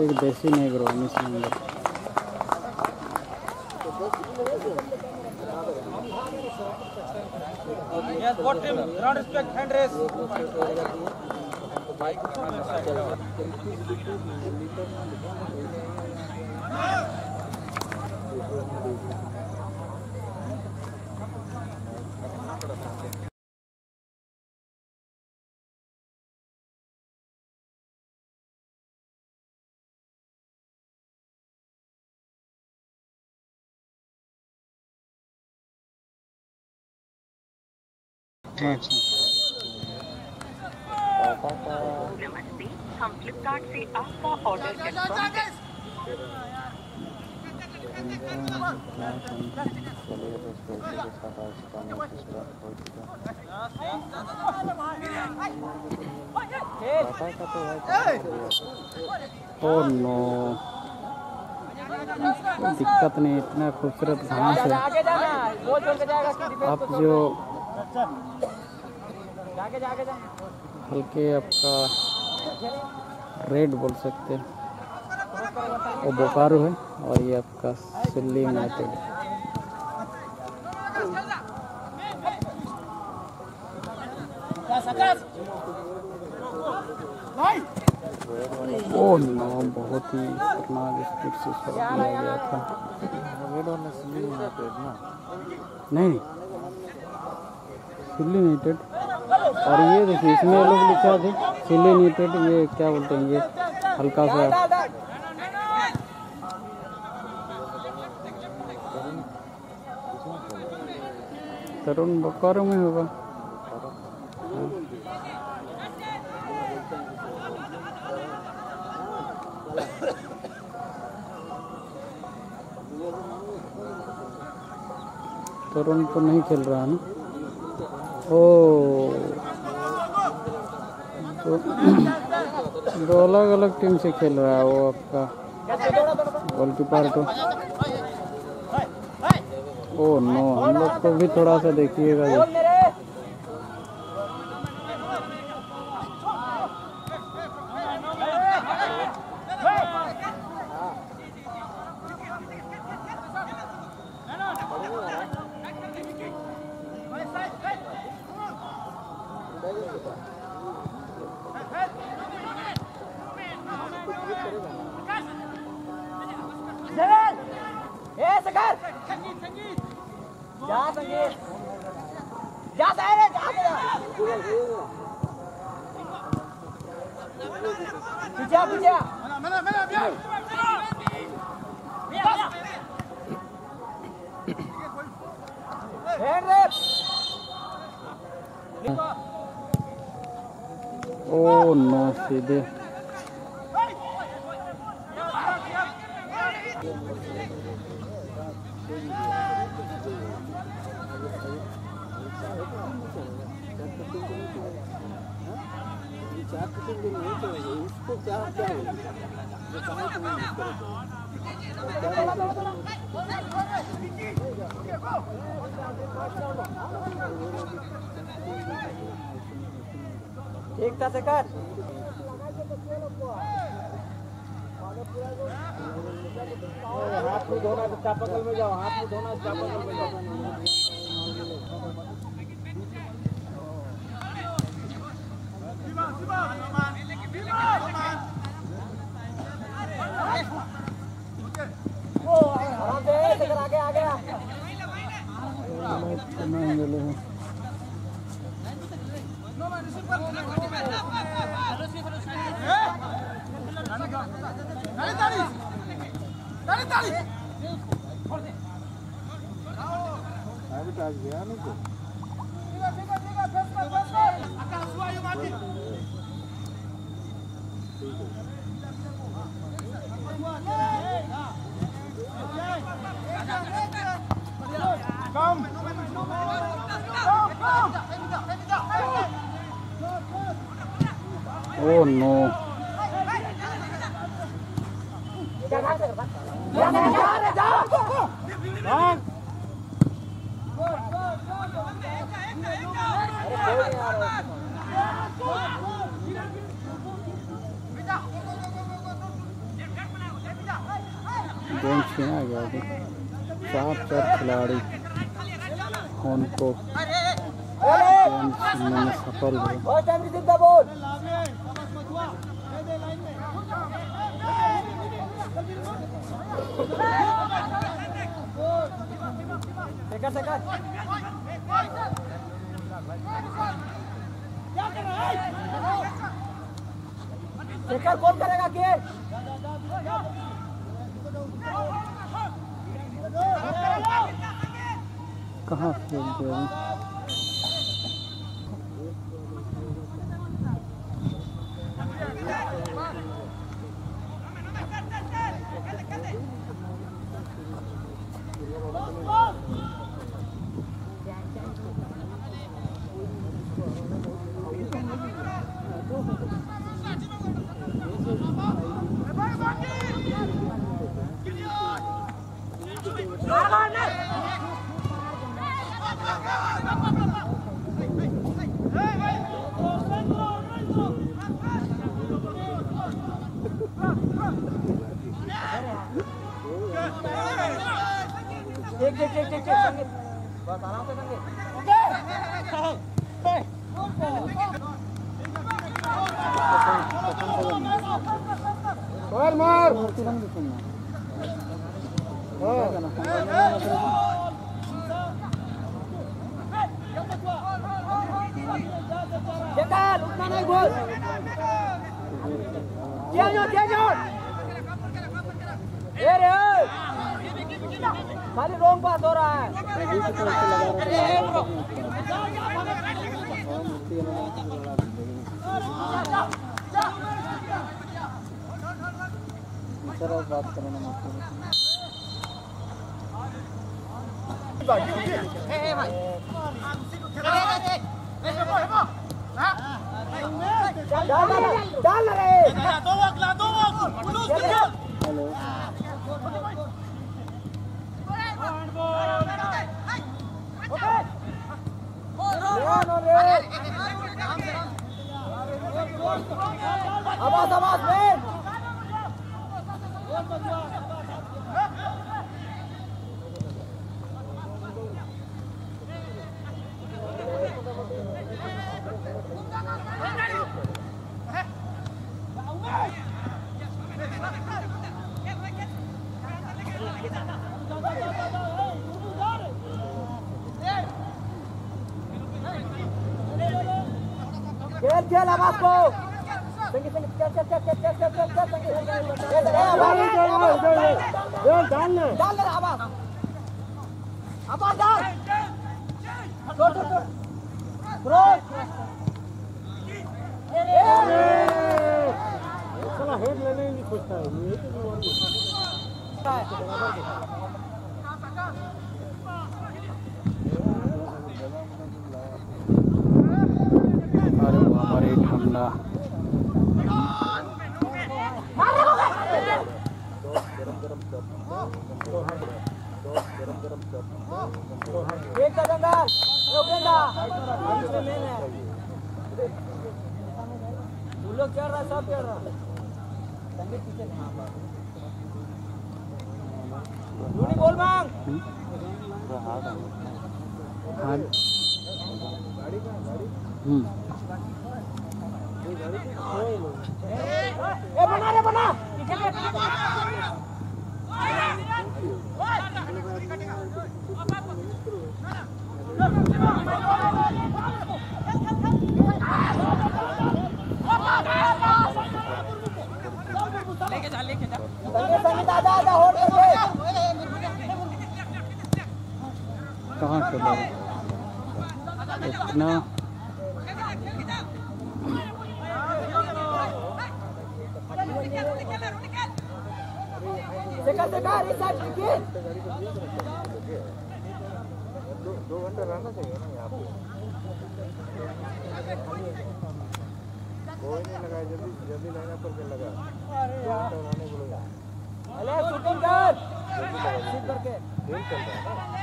एक देसी negro missing अंदर Yes, what team? Ground respect, hand raise. नमस्ते हम फ्लिपकार्ट से आपका ऑर्डर ओ नो। दिक्कत नहीं इतना खूबसूरत घास है। आप जा हल्के आपका रेड बोल सकते हैं। वो बोकारो है और ये आपका सिल्ली यूनाइटेड ओ नो बहुत ही खतरनाक स्पीड से शॉट लिया गया था। नहीं। सिल्ली यूनाइटेड और ये देखिए, इसमें लोग लिखा थे सिल्ली यूनाइटेड ये क्या बोलते हैं, ये हल्का सा। तरुण बोकारो में होगा। तरुण तो नहीं खेल रहा है ना? ओ। दो, अलग अलग टीम से खेल रहा है वो आपका गोलकीपर तो। ओ नो हम लोग को भी थोड़ा सा देखिएगा 对对。Dá pra não pegar. Oh não second कौन करेगा के कहाँ फेंक दिया cek cek cek sanggit bawa talang tuh sanggit oke ったものにってますね。Abbas, Abbas, man! Get, get, Vasco! Head लेने नहीं सोचता है ये अरे हमारे ठंडा। एक का जंगल एक गेंदा अभी से लेने हैं। वो लोग चढ़ रहा है सब चढ़ रहा है संगे पीछे नहीं लूनी बोल मांग हाँ हम्म ए बना रे बना पीछे ले संगे संगे दादा आजा होल्ड करके कहाँ चले? इतना देखा देखा इस साइड देखिए दो घंटा रहना चाहिए ना यहाँ पे कोई नहीं लगा जल्दी जल्दी लाइन पर के लगा रहने को लगा अरे शूटिंग कर सीट करके खेल चल रहा है ना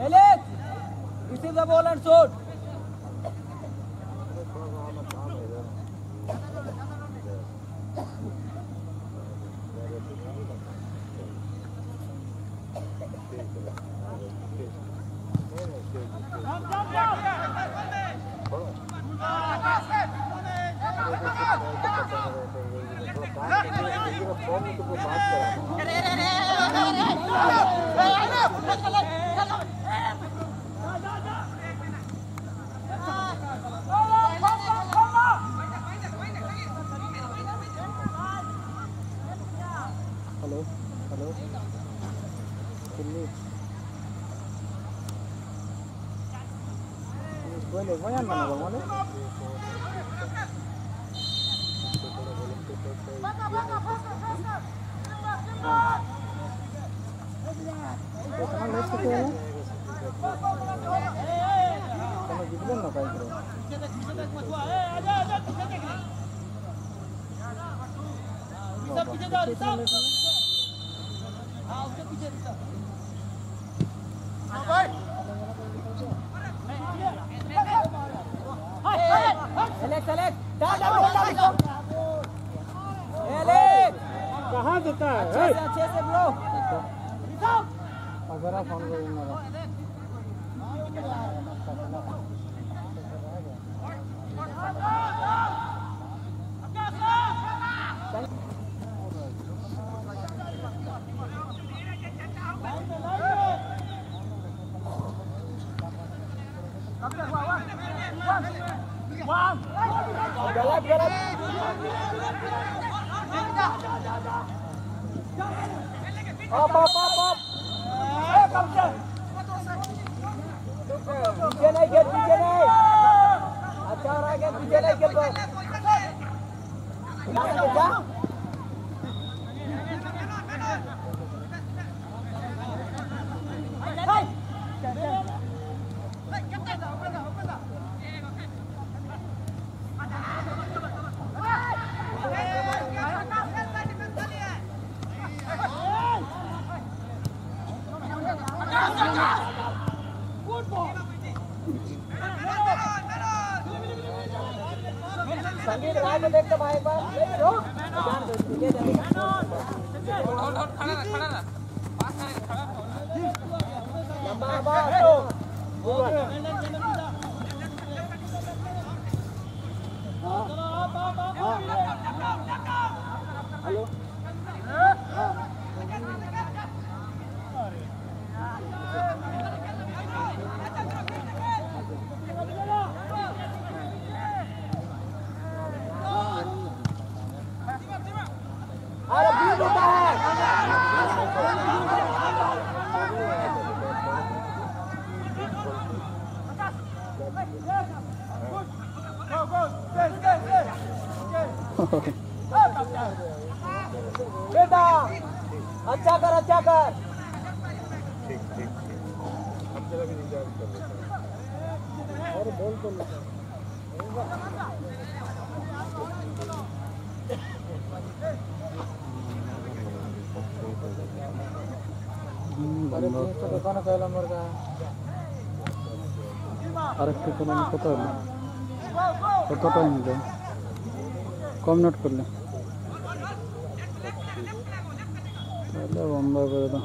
Elif! Üstümde boğulan sor! 我也没那么多钱。कहाँ देता है अच्छे से ब्रो अगर आप फ़ोन करेंगे मेरा। गलत गलत आप आप। আরেকটু কলম কত হলো কত টাইম হলো কম নোট করলে তাহলে বন্ধ করে দাও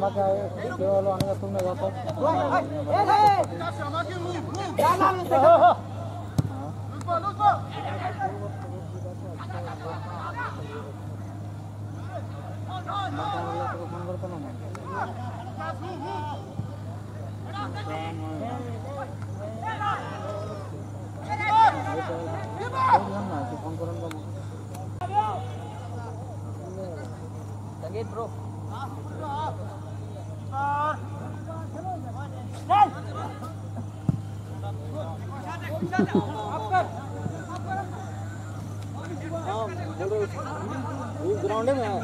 कितना क्या है केवल आने का तुमने जाता ग्राउंड में है।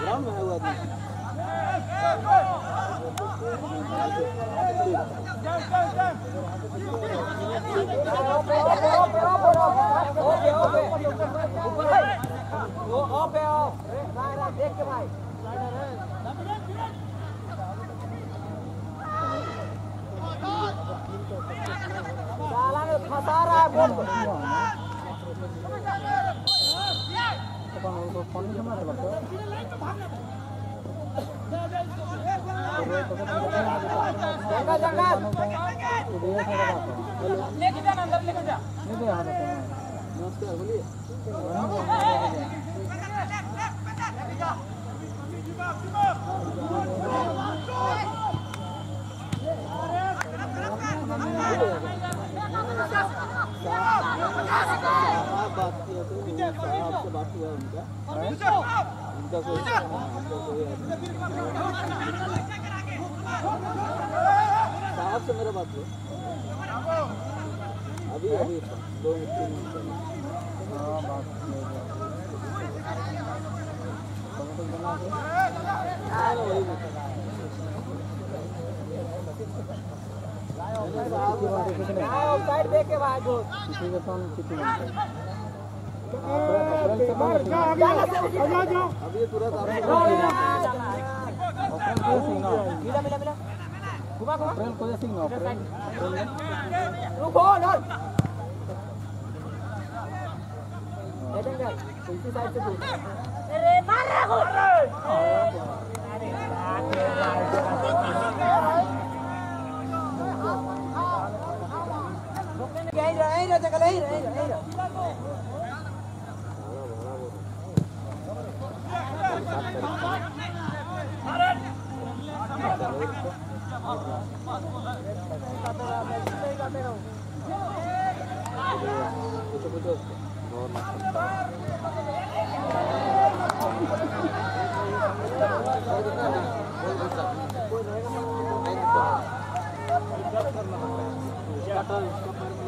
ग्राउंड में है। वो आदमी देख के भाई साला ने फंसा रहा है बॉल को फ़ोन लगता जंगल जंगल लेके जाना अंदर लेके जा नहीं दे हाँ नमस्कार बोलिए बात किया तो आपसे बात हुआ उनका उनका कोई उनका कोई साहब से मेरा बात हुआ अभी अभी दो तीन मिनट पहले रुको नॉट इसी साइड से दूर यहीं रह यहीं Eira, Eira, chácale, Eira, Eira, Eira. Gracias.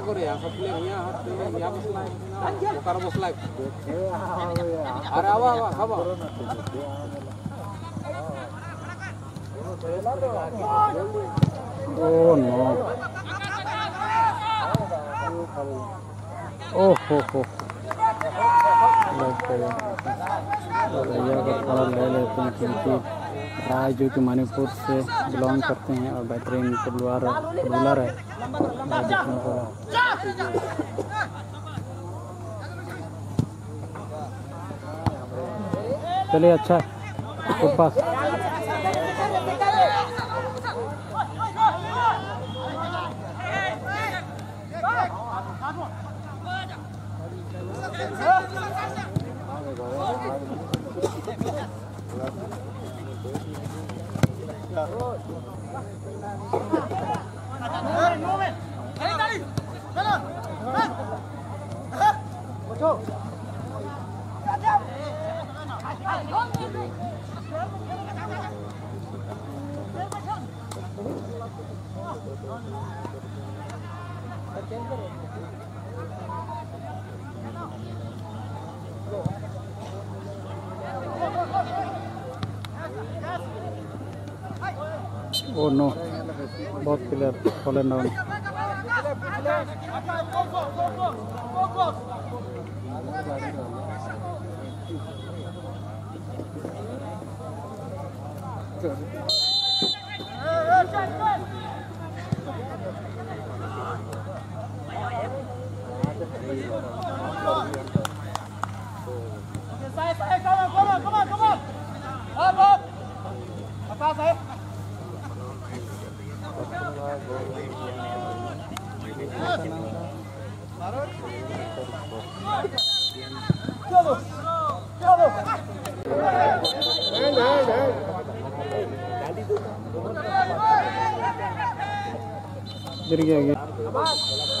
है है हो हो भैया को थोड़ा ले लेते हैं क्योंकि राय जो कि मणिपुर से बिलोंग करते हैं और बेहतरीन फुटबॉलर फुटबॉलर है को चलिए अच्छा good pass Oh no, both players fallen down. Hey, come! Apa, Jadi kayak gini.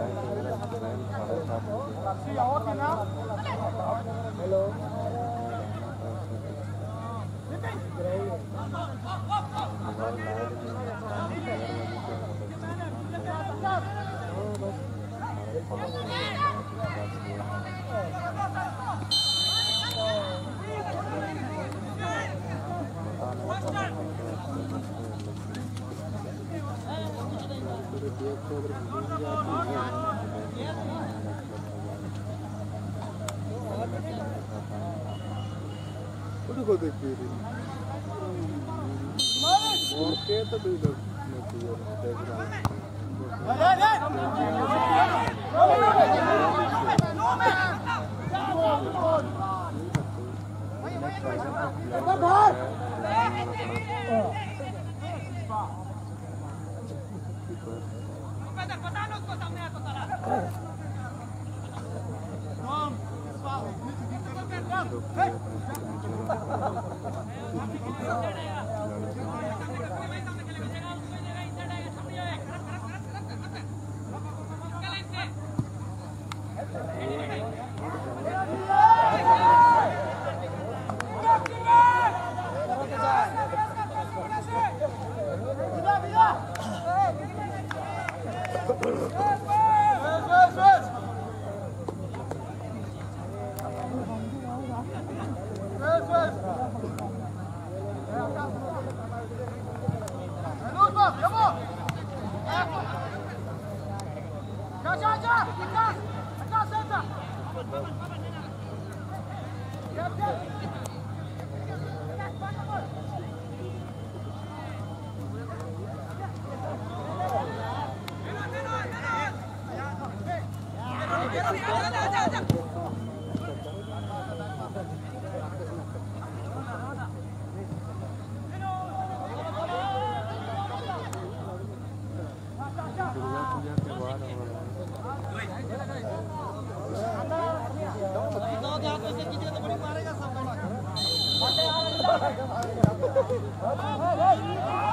Hello. Thank you. ಹುಡುಗ ಹೋಗಿದ್ದೀರಿ Hey! Feeling ka po? Ano, Oh, my God.